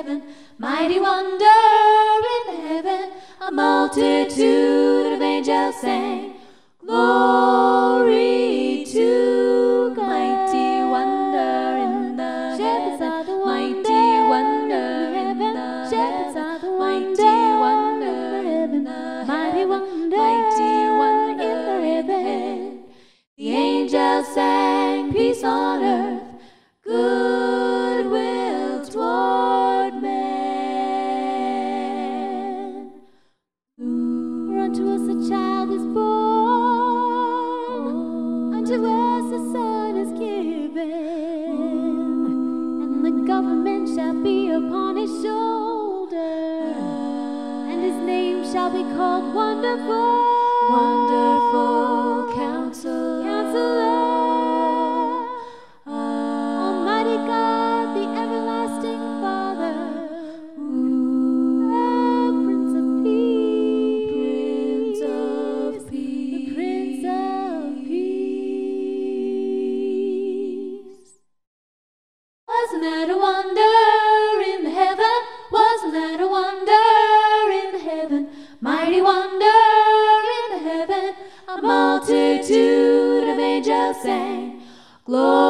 heaven? Mighty wonder in heaven. A multitude of angels sang, Glory to God. Mighty wonder in the the Mighty wonder in the the Mighty wonder in the the Mighty wonder in the in heaven. heaven. The angels sang peace on earth, unto us a child is born, oh. unto us a son is given, and the government shall be upon his shoulder, and his name shall be called Wonderful, Wonderful Wasn't that a wonder in heaven? Wasn't that a wonder in heaven? Mighty wonder in heaven. A multitude of angels sang, Glory